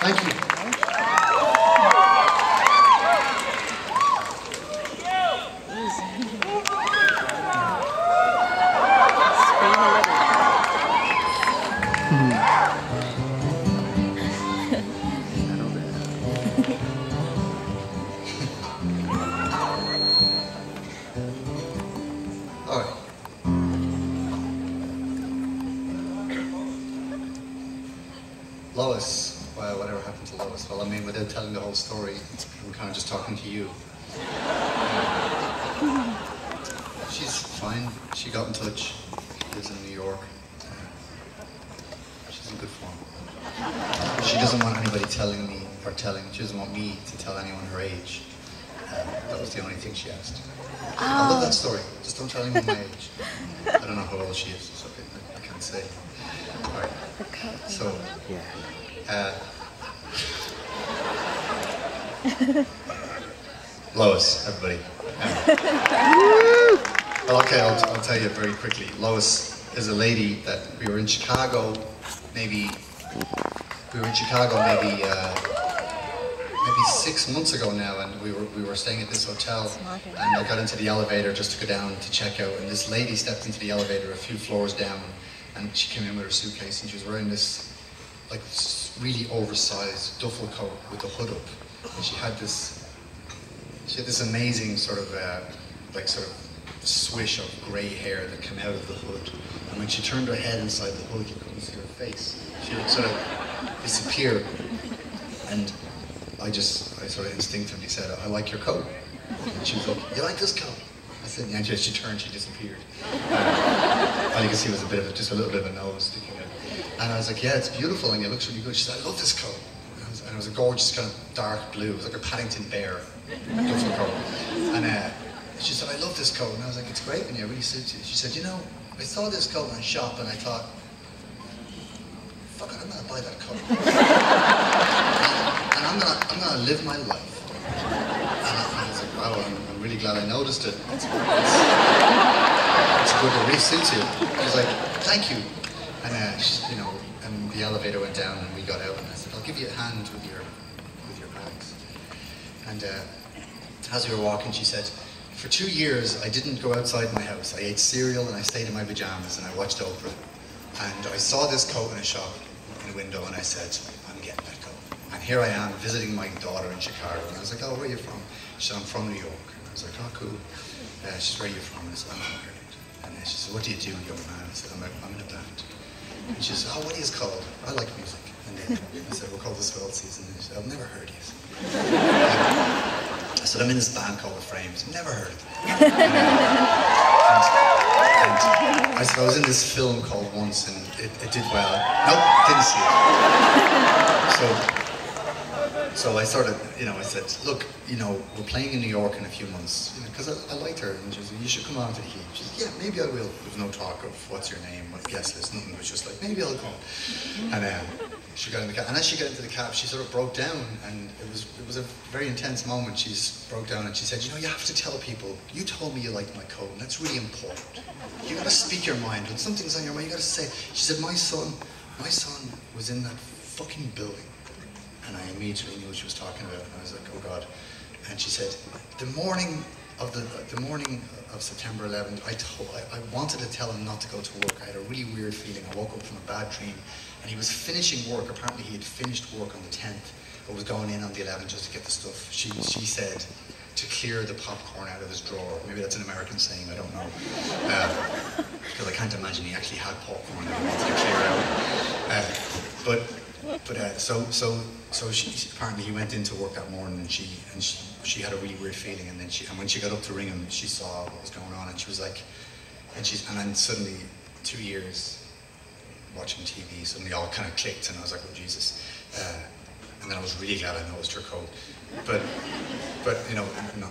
Thank you. Well, I mean, without telling the whole story, I'm kind of just talking to you. She's fine. She got in touch. She lives in New York. She's in good form. She doesn't want anybody telling me or telling. She doesn't want me to tell anyone her age. Um, that was the only thing she asked. I love that story. Just don't tell anyone my age. I don't know how old she is, so I, I can't say. All right. So, uh, Lois, everybody. Well, okay, I'll, I'll tell you very quickly. Lois is a lady that we were in Chicago, maybe we were in Chicago maybe uh, maybe six months ago now, and we were we were staying at this hotel, and I got into the elevator just to go down to check out, and this lady stepped into the elevator a few floors down, and she came in with her suitcase, and she was wearing this like really oversized duffel coat with the hood up, and she had this she had this amazing sort of uh, like sort of swish of grey hair that came out of the hood, and when she turned her head inside the hood, you couldn't see her face. She would sort of disappear, and I just I sort of instinctively said, "I like your coat," and she was like, "You like this coat?" I said, yeah, and she, turned, she disappeared. Uh, all you could see was a bit of just a little bit of a nose sticking out. And I was like, yeah, it's beautiful and it looks really good. She said, I love this coat. Was, a gorgeous kind of dark blue. It was like a Paddington bear coat. And uh, she said, I love this coat. And I was like, it's great and it really suits you. She said, you know, I saw this coat in a shop and I thought, fuck it, I'm gonna buy that coat. and I'm gonna, I'm gonna live my life. And I, was like, wow, I'm, I'm really glad I noticed it. It's, it's good, it really suits you. She was like, thank you. And uh, she, you know, and the elevator went down and we got out and I said, I'll give you a hand with your, with your bags. And uh, as we were walking, she said, for two years, I didn't go outside my house. I ate cereal and I stayed in my pajamas and I watched Oprah. And I saw this coat in a shop in a window and I said, I'm getting that coat. And here I am visiting my daughter in Chicago. And I was like, oh, where are you from? She said, I'm from New York. And I was like, oh, cool. Uh, she said, where are you from? And I said, I'm from Ireland. And then she said, what do you do, young man? I said, I'm, I'm in a band. And she said, oh, what are you called? I like music. And then I said, we're called the Swell Season. And she said, I've never heard of you. I said, I'm in this band called The Frames. Never heard of them. And, and I said, I was in this film called Once and it, it did well. Nope, didn't see it. So, so I sort of, you know, I said, look, you know, we're playing in New York in a few months, you know, because I, I liked her, and she said, you should come on to the Heat. She said, yeah, maybe I will. There was no talk of what's your name, what guest list, nothing. It was just like, maybe I'll come. And um, she got in the cab, and as she got into the cab, she sort of broke down, and it was it was a very intense moment. She broke down and she said, you know, you have to tell people, you told me you liked my coat, and that's really important. You got to speak your mind. When something's on your mind, you got to say. She said, my son, my son was in that fucking building. And I immediately knew what she was talking about, and I was like, oh God. And she said, the morning of the, the morning of September 11th, I, told, I, I wanted to tell him not to go to work. I had a really weird feeling. I woke up from a bad dream, and he was finishing work. Apparently he had finished work on the 10th, but was going in on the 11th just to get the stuff. She, she said, to clear the popcorn out of his drawer. Maybe that's an American saying, I don't know. Because I can't imagine he actually had popcorn that he wanted to clear out. Uh, but but uh, so so so she, apparently he went into work that morning and she and she, she had a really weird feeling. And then she and when she got up to ring him she saw what was going on. And she was like and she's and then suddenly two years watching TV suddenly all kind of clicked. And I was like oh Jesus. Uh, and then I was really glad I noticed her coat. But but you know no,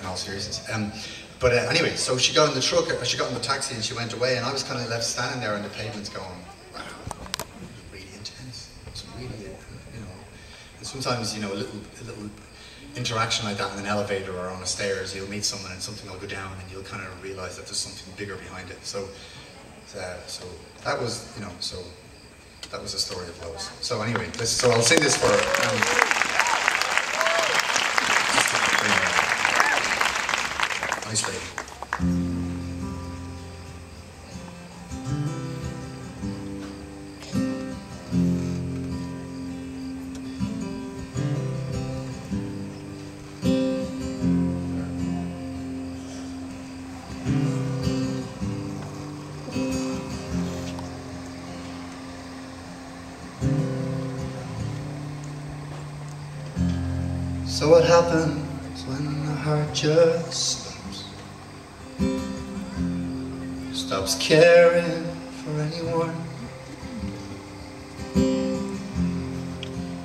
in all seriousness. Um, but uh, anyway so she got in the truck she got in the taxi and she went away. And I was kind of left standing there on the pavement going wow really intense. It's really, you know, and sometimes, you know, a little, a little interaction like that in an elevator or on a stairs, you'll meet someone and something will go down and you'll kind of realize that there's something bigger behind it. So, uh, so that was, you know, so that was a story of Lois. So anyway, this, so I'll sing this for. Um, nice lady. So what happens when the heart just stops? Stops caring for anyone.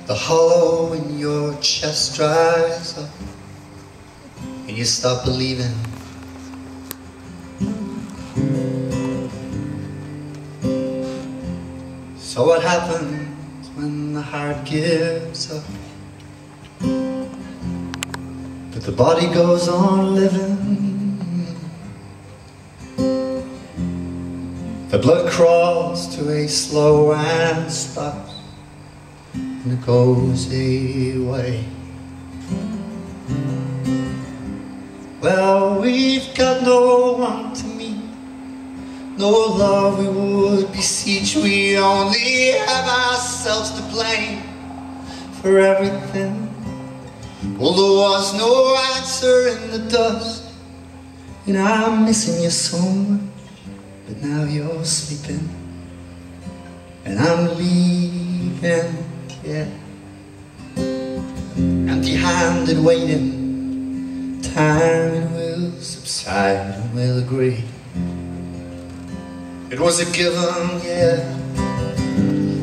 The hollow in your chest dries up and you stop believing. So what happens when the heart gives up? But the body goes on living. The blood crawls to a slow and stops, and it goes away. Well, we've got no one to meet, no love we would beseech. We only have ourselves to blame for everything. Well, there was no answer in the dust, and I'm missing you so much. But now you're sleeping, and I'm leaving, yeah. Empty-handed, waiting. Time will subside, and we'll agree. It was a given, yeah.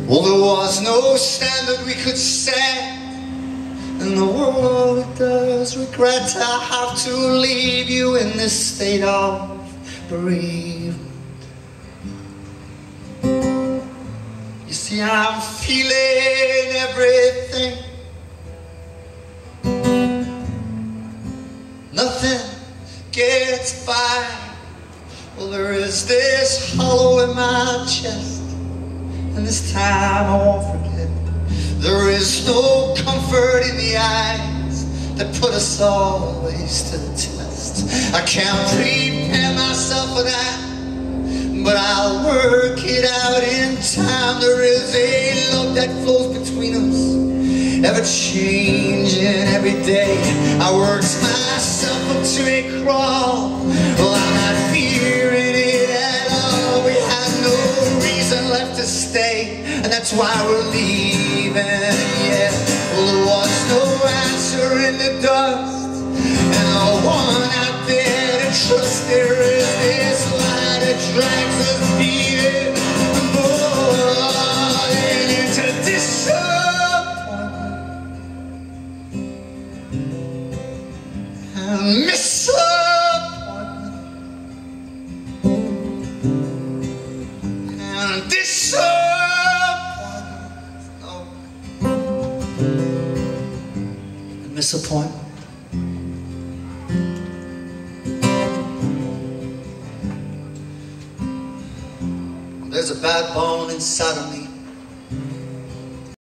Well, there was no standard we could set. And the world does regret to have to leave you in this state of bereavement. You see, I'm feeling everything. Nothing gets by. Well, there is this hollow in my chest, and this time I won't forget. There is no comfort in the eyes that put us always to the test. I can't prepare myself for that, but I'll work it out in time. There is a love that flows between us, ever changing every day. I worked myself up to a crawl. I'm not fearing it at all. We have no reason left to stay, and that's why we're leaving. Answer and disappointment. There's a backbone inside of me